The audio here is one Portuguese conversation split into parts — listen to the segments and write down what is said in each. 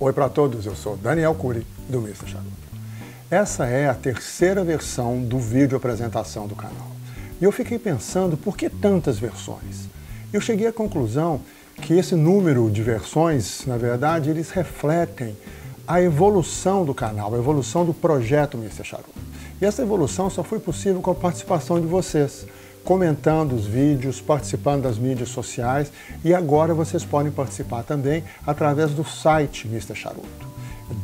Oi para todos, eu sou Daniel Cury, do Mr. Charuto. Essa é a terceira versão do vídeo apresentação do canal. E eu fiquei pensando, por que tantas versões? Eu cheguei à conclusão que esse número de versões, na verdade, eles refletem a evolução do canal, a evolução do projeto Mr. Charuto. E essa evolução só foi possível com a participação de vocês, comentando os vídeos, participando das mídias sociais e agora vocês podem participar também através do site Mr. Charuto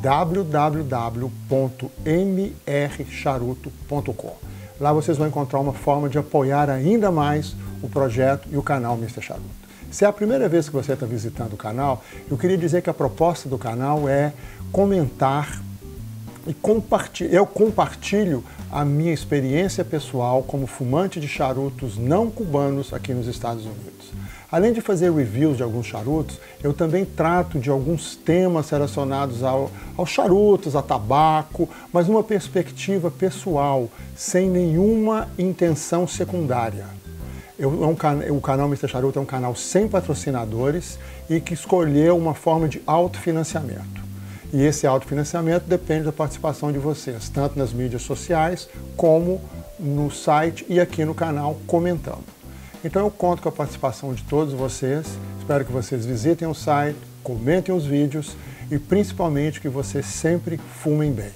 www.mrcharuto.com. Lá vocês vão encontrar uma forma de apoiar ainda mais o projeto e o canal Mr. Charuto. Se é a primeira vez que você está visitando o canal, eu queria dizer que a proposta do canal é comentar e compartilhar. Eu compartilho a minha experiência pessoal como fumante de charutos não cubanos aqui nos Estados Unidos. Além de fazer reviews de alguns charutos, eu também trato de alguns temas relacionados ao, aos charutos, a tabaco, mas numa perspectiva pessoal, sem nenhuma intenção secundária. Eu, é um, o canal Mr. Charuto é um canal sem patrocinadores e que escolheu uma forma de autofinanciamento. E esse autofinanciamento depende da participação de vocês, tanto nas mídias sociais como no site e aqui no canal comentando. Então eu conto com a participação de todos vocês, espero que vocês visitem o site, comentem os vídeos e principalmente que vocês sempre fumem bem.